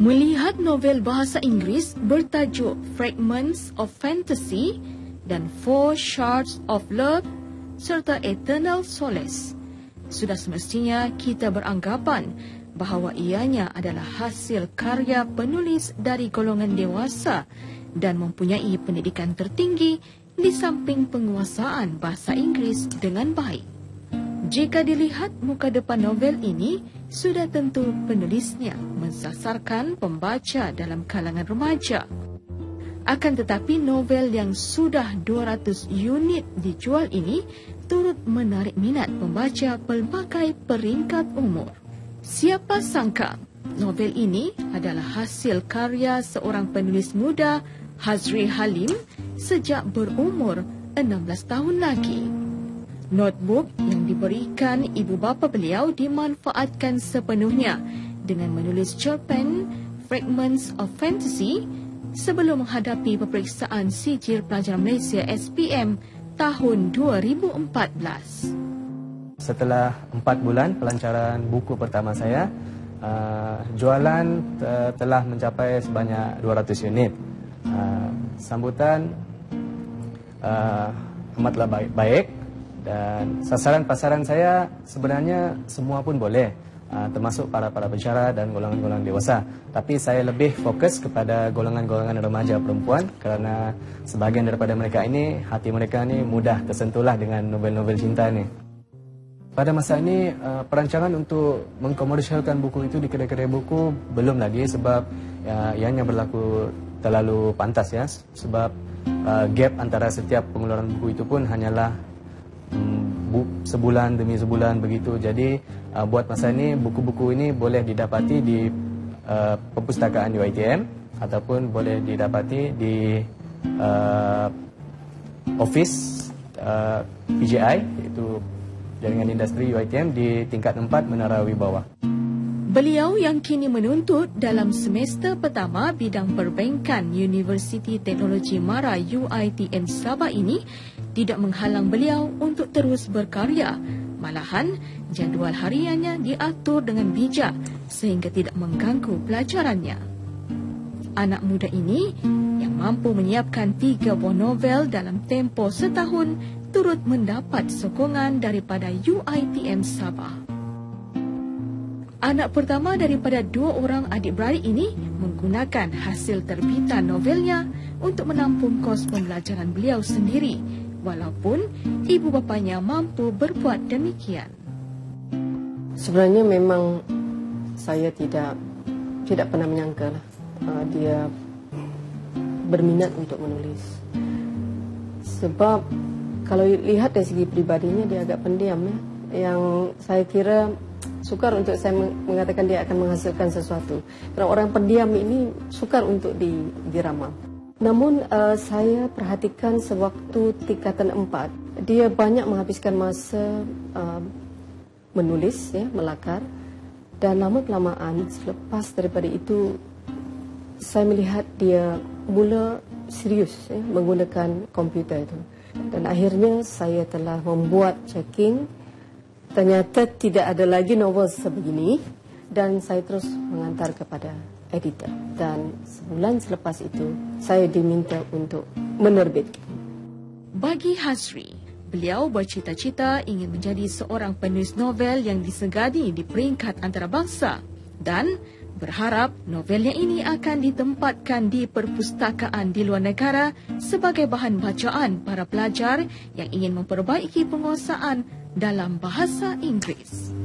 Empat novel bahasa Inggeris bertajuk Fragments of Fantasy dan Four Shards of Love serta Eternal Solace. Sudah semestinya kita beranggapan bahawa ianya adalah hasil karya penulis dari golongan dewasa dan mempunyai pendidikan tertinggi di samping penguasaan bahasa Inggeris dengan baik. Jika dilihat muka depan novel ini, sudah tentu penulisnya mensasarkan pembaca dalam kalangan remaja. Akan tetapi novel yang sudah 200 unit dijual ini turut menarik minat pembaca pelbagai peringkat umur. Siapa sangka novel ini adalah hasil karya seorang penulis muda Hazri Halim sejak berumur 16 tahun lagi. Notebook yang diberikan ibu bapa beliau dimanfaatkan sepenuhnya dengan menulis cerpen Fragments of Fantasy sebelum menghadapi peperiksaan sijil pelajaran Malaysia SPM tahun 2014. Setelah empat bulan pelancaran buku pertama saya, uh, jualan uh, telah mencapai sebanyak 200 unit. Uh, sambutan uh, amatlah baik, baik dan sasaran pasaran saya sebenarnya semua pun boleh uh, termasuk para para pensyarah dan golongan-golongan dewasa. Tapi saya lebih fokus kepada golongan-golongan remaja perempuan kerana sebahagian daripada mereka ini hati mereka ini mudah tersentuhlah dengan novel-novel cinta ini pada masa ini uh, perancangan untuk mengkomersialkan buku itu di kedai-kedai buku belum lagi sebab ianya berlaku terlalu pantas ya. Sebab gap antara setiap pengeluaran buku itu pun hanyalah sebulan demi sebulan begitu. Jadi uh, buat masa ini buku-buku ini boleh didapati di uh, perpustakaan UiTM ataupun boleh didapati di uh, office uh, PJI iaitu jaringan industri UiTM di tingkat 4 Menara Wibawa. Beliau yang kini menuntut dalam semester pertama bidang perbankan Universiti Teknologi Mara UiTM Sabah ini tidak menghalang beliau untuk terus berkarya. Malahan, jadual hariannya diatur dengan bijak sehingga tidak mengganggu pelajarannya. Anak muda ini yang mampu menyiapkan tiga buah novel dalam tempo setahun turut mendapat sokongan daripada UiTM Sabah. Anak pertama daripada dua orang adik-beradik ini menggunakan hasil terbitan novelnya untuk menampung kos pembelajaran beliau sendiri walaupun ibu bapanya mampu berbuat demikian. Sebenarnya memang saya tidak tidak pernah menyangka uh, dia berminat untuk menulis. Sebab kalau lihat dari segi pribadinya dia agak pendiam ya. Yang saya kira sukar untuk saya mengatakan dia akan menghasilkan sesuatu. Karena orang pendiam ini sukar untuk di, diramal. Namun uh, saya perhatikan sewaktu tingkatan empat, dia banyak menghabiskan masa uh, menulis, ya, melakar. Dan lama kelamaan selepas daripada itu, saya melihat dia mula serius ya, menggunakan komputer itu. Dan akhirnya saya telah membuat checking Ternyata tidak ada lagi novel sebegini dan saya terus mengantar kepada editor. Dan sebulan selepas itu, saya diminta untuk menerbit. Bagi Hasri, beliau bercita-cita ingin menjadi seorang penulis novel yang disegani di peringkat antarabangsa dan berharap novelnya ini akan ditempatkan di perpustakaan di luar negara sebagai bahan bacaan para pelajar yang ingin memperbaiki penguasaan dalam bahasa Inggeris.